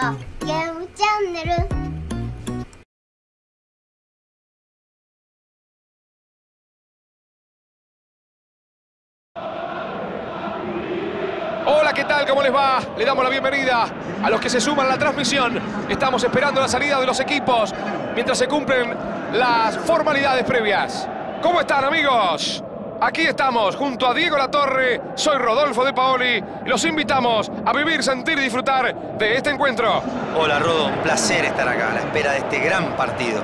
はゲームチャンネル Hola, ¿qué tal? ¿Cómo les va? Le damos la bienvenida a los que se suman a la transmisión. Estamos esperando la salida de los equipos mientras se cumplen las formalidades previas. ¿Cómo están, amigos? Aquí estamos, junto a Diego Latorre, soy Rodolfo de Paoli los invitamos a vivir, sentir y disfrutar de este encuentro. Hola Rodo, un placer estar acá a la espera de este gran partido.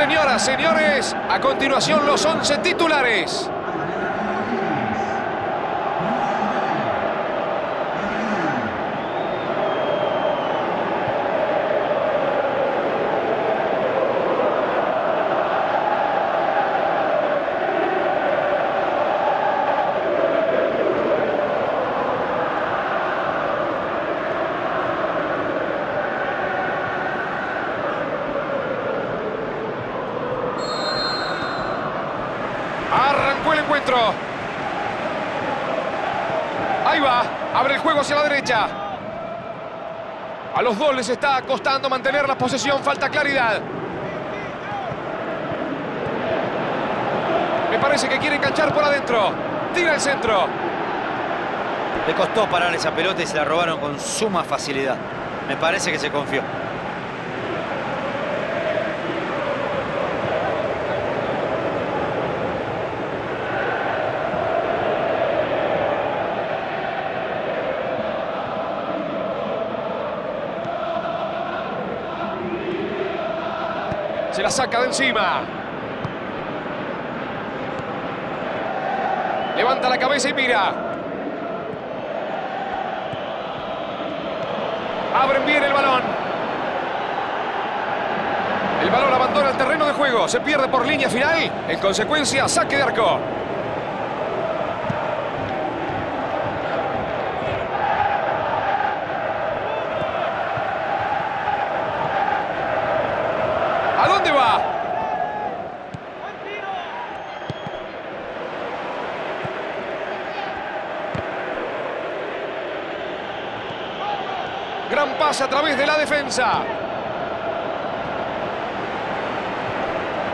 Señoras, señores, a continuación los 11 titulares. Arrancó el encuentro. Ahí va. Abre el juego hacia la derecha. A los dos les está costando mantener la posesión. Falta claridad. Me parece que quiere enganchar por adentro. Tira el centro. Le costó parar esa pelota y se la robaron con suma facilidad. Me parece que se confió. La saca de encima. Levanta la cabeza y mira. Abren bien el balón. El balón abandona el terreno de juego. Se pierde por línea final. En consecuencia, saque de arco. ¿A dónde va? Gran pase a través de la defensa.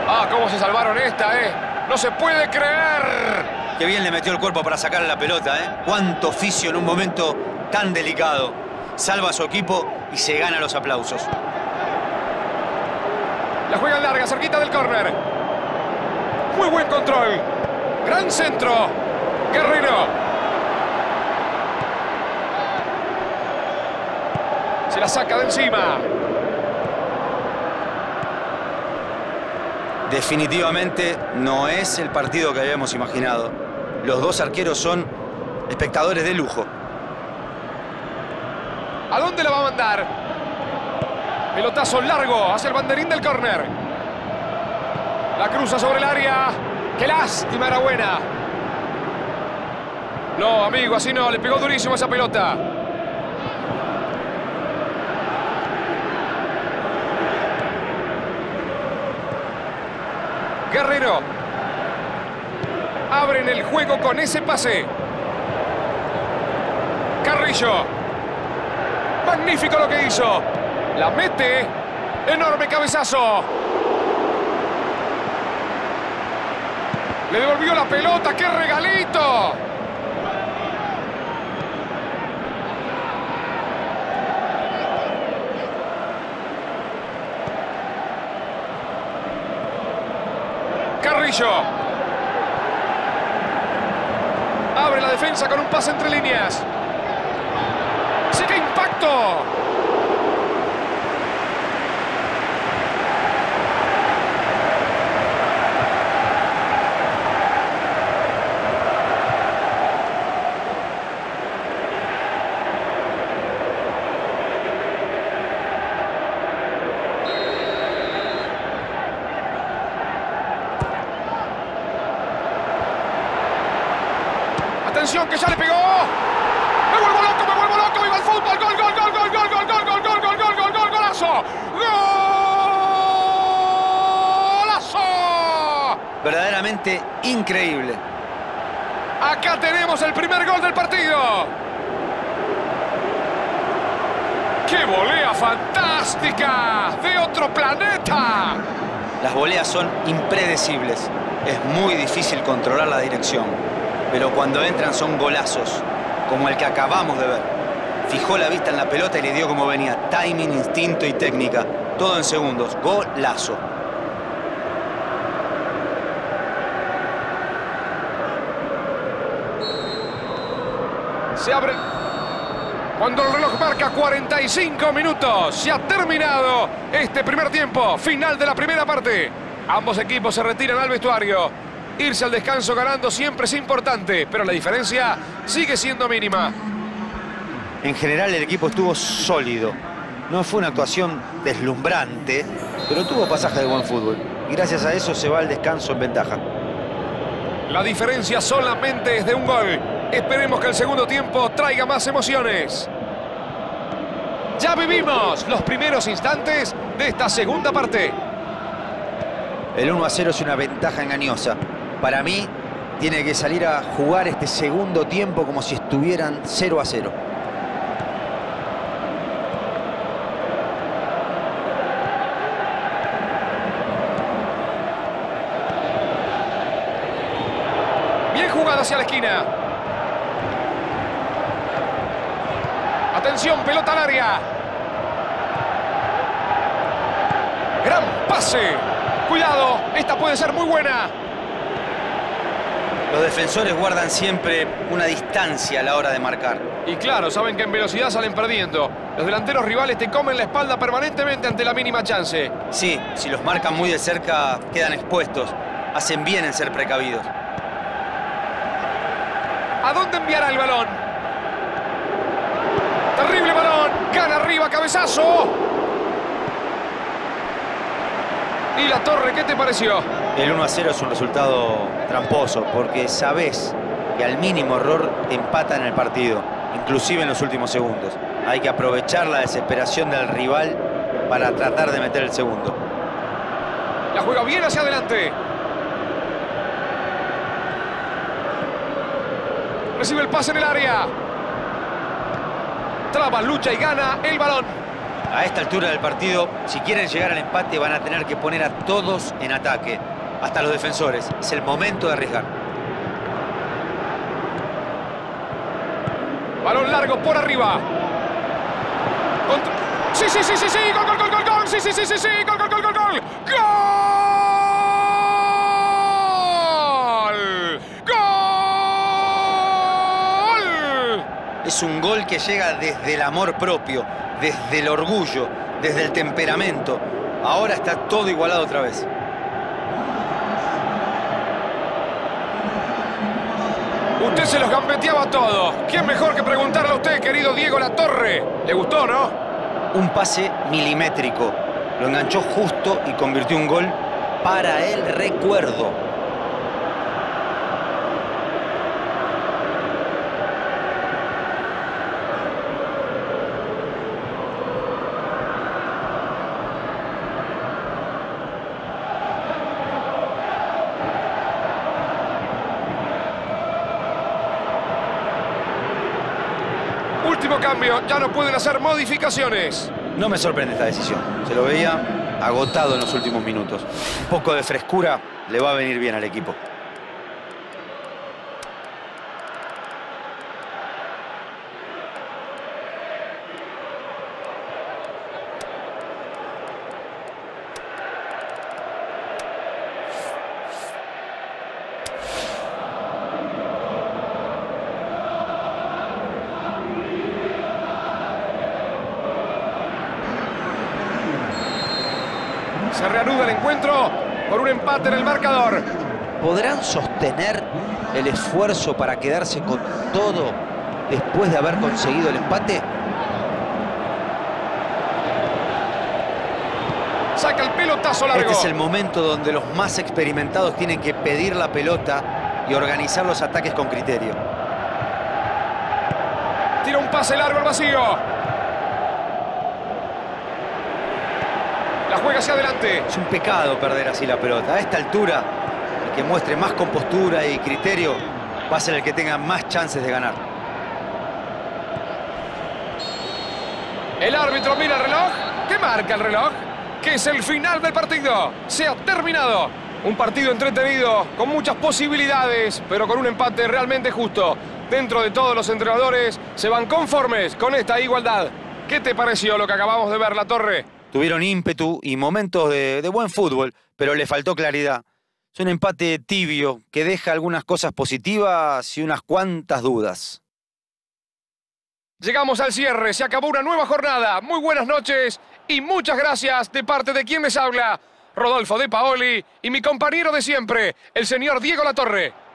Ah, cómo se salvaron esta, ¿eh? No se puede creer. Qué bien le metió el cuerpo para sacarle la pelota, ¿eh? Cuánto oficio en un momento tan delicado. Salva a su equipo y se gana los aplausos. La juega larga, cerquita del córner. Muy buen control. Gran centro. Guerrero. Se la saca de encima. Definitivamente no es el partido que habíamos imaginado. Los dos arqueros son espectadores de lujo. ¿A dónde la va a mandar? Pelotazo largo hacia el banderín del córner. La cruza sobre el área. ¡Qué lástima! Era buena. No, amigo, así no. Le pegó durísimo esa pelota. Guerrero. Abren el juego con ese pase. Carrillo. Magnífico lo que hizo. La mete. Enorme cabezazo. Le devolvió la pelota. ¡Qué regalito! Abre la defensa con un pase entre líneas. ¡Sí impacto! Atención que ya le pegó. Me vuelvo loco, me vuelvo loco. Viva el fútbol. Gol, gol, gol, gol, gol, gol, gol, gol, gol, gol, gol, gol, gol, golazo. ¡Golazo! Verdaderamente increíble. Acá tenemos el primer gol del partido. ¡Qué volea fantástica! ¡De otro planeta! Las voleas son impredecibles. Es muy difícil controlar la dirección. Pero cuando entran son golazos, como el que acabamos de ver. Fijó la vista en la pelota y le dio como venía. Timing, instinto y técnica. Todo en segundos. Golazo. Se abre. Cuando el reloj marca 45 minutos, se ha terminado este primer tiempo, final de la primera parte. Ambos equipos se retiran al vestuario. Irse al descanso ganando siempre es importante, pero la diferencia sigue siendo mínima. En general el equipo estuvo sólido. No fue una actuación deslumbrante, pero tuvo pasaje de buen fútbol. Y gracias a eso se va al descanso en ventaja. La diferencia solamente es de un gol. Esperemos que el segundo tiempo traiga más emociones. Ya vivimos los primeros instantes de esta segunda parte. El 1 a 0 es una ventaja engañosa. Para mí, tiene que salir a jugar este segundo tiempo como si estuvieran 0 a 0. Bien jugada hacia la esquina. Atención, pelota al área. Gran pase. Cuidado, esta puede ser muy buena. Los defensores guardan siempre una distancia a la hora de marcar. Y claro, saben que en velocidad salen perdiendo. Los delanteros rivales te comen la espalda permanentemente ante la mínima chance. Sí, si los marcan muy de cerca, quedan expuestos. Hacen bien en ser precavidos. ¿A dónde enviará el balón? Terrible balón. Gana arriba, cabezazo. Y la torre, ¿qué te pareció? El 1 a 0 es un resultado tramposo porque sabes que al mínimo error empatan el partido, inclusive en los últimos segundos. Hay que aprovechar la desesperación del rival para tratar de meter el segundo. La juega bien hacia adelante. Recibe el pase en el área. Traba, lucha y gana el balón. A esta altura del partido, si quieren llegar al empate, van a tener que poner a todos en ataque, hasta los defensores. Es el momento de arriesgar. Balón largo por arriba. Contra- Sí, sí, sí, sí, sí. Gol, gol, gol, gol, gol. Sí, sí, sí, sí, sí. Gol, gol, gol, gol, gol. ¡Gol! ¡Gol! Es un gol que llega desde el amor propio, desde el orgullo, desde el temperamento. Ahora está todo igualado otra vez. Usted se los gambeteaba todo. ¿Quién mejor que preguntarle a usted, querido Diego Latorre? ¿Le gustó, no? Un pase milimétrico. Lo enganchó justo y convirtió un gol para el recuerdo. Cambio. Ya no pueden hacer modificaciones. No me sorprende esta decisión. Se lo veía agotado en los últimos minutos. Un poco de frescura le va a venir bien al equipo. Se reanuda el encuentro por un empate en el marcador. ¿Podrán sostener el esfuerzo para quedarse con todo después de haber conseguido el empate? Saca el pelotazo largo. Este es el momento donde los más experimentados tienen que pedir la pelota y organizar los ataques con criterio. Un pase largo al vacío. La juega hacia adelante. Es un pecado perder así la pelota. A esta altura, el que muestre más compostura y criterio va a ser el que tenga más chances de ganar. El árbitro mira el reloj. ¿Qué marca el reloj? Que es el final del partido. Se ha terminado. Un partido entretenido, con muchas posibilidades, pero con un empate realmente justo. Dentro de todos los entrenadores se van conformes con esta igualdad. ¿Qué te pareció lo que acabamos de ver, La Torre? Tuvieron ímpetu y momentos de, buen fútbol, pero le faltó claridad. Es un empate tibio que deja algunas cosas positivas y unas cuantas dudas. Llegamos al cierre, se acabó una nueva jornada. Muy buenas noches y muchas gracias de parte de quien les habla, Rodolfo de Paoli y mi compañero de siempre, el señor Diego Latorre.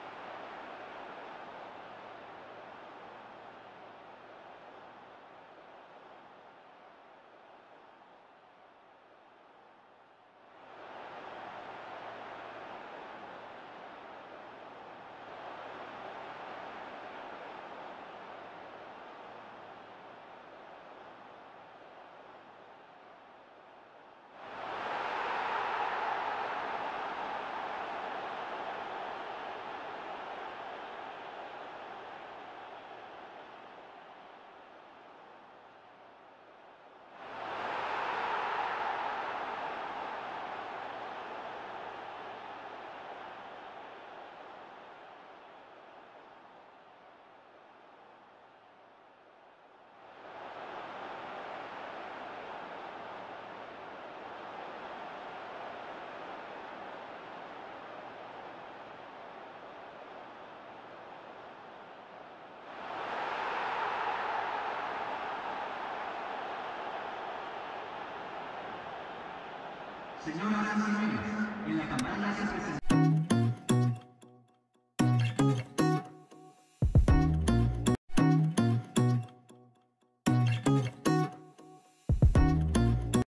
Y señores, en la campaña se presenta.